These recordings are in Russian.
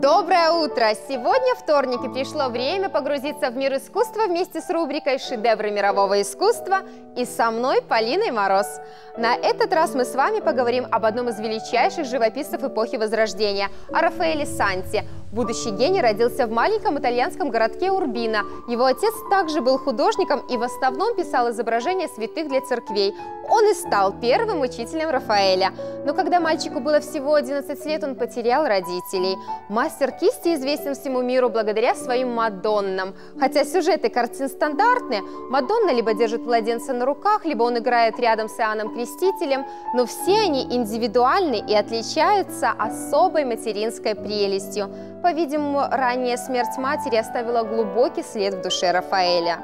Доброе утро! Сегодня вторник и пришло время погрузиться в мир искусства вместе с рубрикой «Шедевры мирового искусства» и со мной Полиной Мороз. На этот раз мы с вами поговорим об одном из величайших живописцев эпохи Возрождения – о Рафаэле Санти. Будущий гений родился в маленьком итальянском городке Урбино. Его отец также был художником и в основном писал изображения святых для церквей. Он и стал первым учителем Рафаэля. Но когда мальчику было всего 11 лет, он потерял родителей. Мастер кисти известен всему миру благодаря своим Мадоннам. Хотя сюжеты картин стандартные, Мадонна либо держит младенца на руках, либо он играет рядом с Иоанном Крестителем, но все они индивидуальны и отличаются особой материнской прелестью. По-видимому, ранняя смерть матери оставила глубокий след в душе Рафаэля.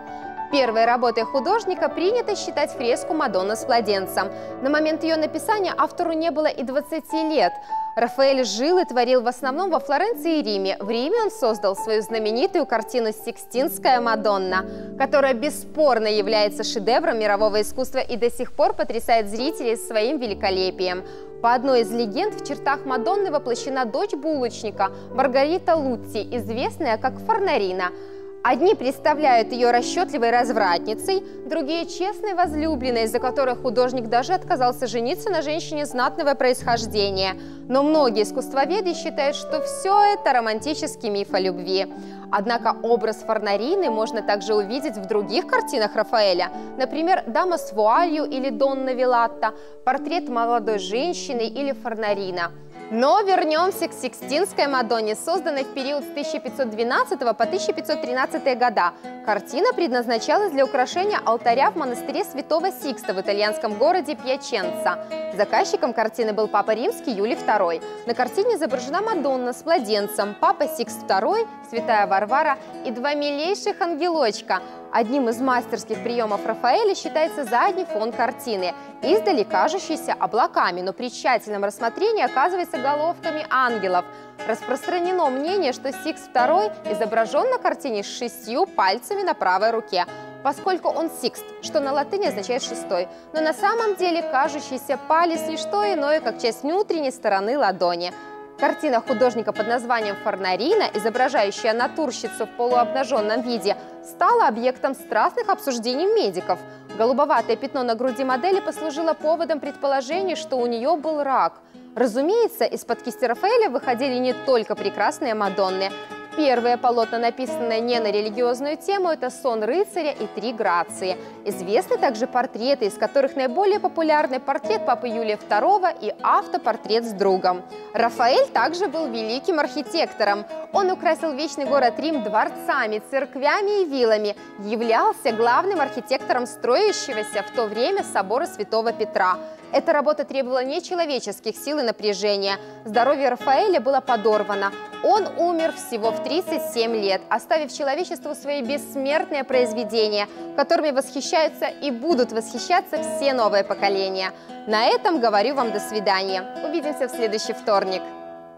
Первой работой художника принято считать фреску «Мадонна с младенцем». На момент ее написания автору не было и 20 лет. Рафаэль жил и творил в основном во Флоренции и Риме. В Риме он создал свою знаменитую картину «Сикстинская Мадонна», которая бесспорно является шедевром мирового искусства и до сих пор потрясает зрителей своим великолепием. По одной из легенд, в чертах Мадонны воплощена дочь булочника Маргарита Лутти, известная как Фарнарина – Одни представляют ее расчетливой развратницей, другие – честной возлюбленной, за которой художник даже отказался жениться на женщине знатного происхождения. Но многие искусствоведы считают, что все это романтический миф о любви. Однако образ Фарнарины можно также увидеть в других картинах Рафаэля. Например, «Дама с вуалью» или «Донна Вилатта», портрет молодой женщины или Фарнарина – но вернемся к Сикстинской Мадонне, созданной в период с 1512 по 1513 года. Картина предназначалась для украшения алтаря в монастыре святого Сикста в итальянском городе Пьяченца. Заказчиком картины был Папа Римский Юлий II. На картине изображена Мадонна с младенцем, Папа Сикст II, Святая Варвара и два милейших ангелочка – Одним из мастерских приемов Рафаэля считается задний фон картины, издали кажущийся облаками, но при тщательном рассмотрении оказывается головками ангелов. Распространено мнение, что Сикст II изображен на картине с шестью пальцами на правой руке, поскольку он сикст, что на латыни означает шестой, но на самом деле кажущийся палец – лишь то иное, как часть внутренней стороны ладони – Картина художника под названием «Фарнарина», изображающая натурщицу в полуобнаженном виде, стала объектом страстных обсуждений медиков. Голубоватое пятно на груди модели послужило поводом предположений, что у нее был рак. Разумеется, из-под кисти Рафаэля выходили не только прекрасные Мадонны. Первое полотно, написанное не на религиозную тему, это «Сон рыцаря» и «Три грации». Известны также портреты, из которых наиболее популярны портрет Папы Юлия II и автопортрет с другом. Рафаэль также был великим архитектором. Он украсил вечный город Рим дворцами, церквями и виллами, являлся главным архитектором строящегося в то время собора Святого Петра. Эта работа требовала нечеловеческих сил и напряжения. Здоровье Рафаэля было подорвано. Он умер всего в 37 лет, оставив человечеству свои бессмертные произведения, которыми восхищаются и будут восхищаться все новые поколения. На этом говорю вам до свидания. Увидимся в следующий вторник.